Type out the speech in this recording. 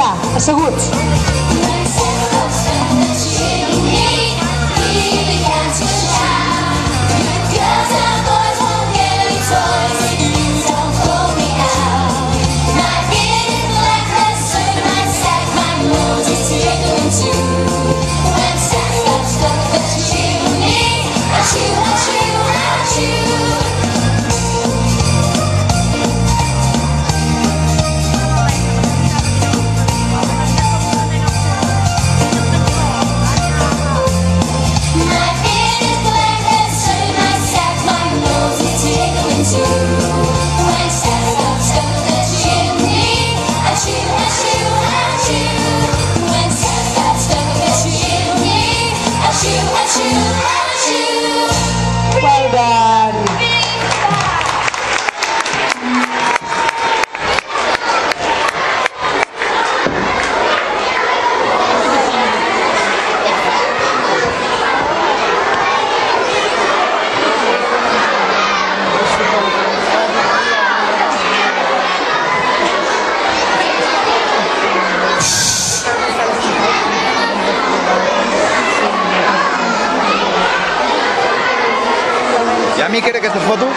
allà, asseguts. you. ¿Y a mí quiere que se foto?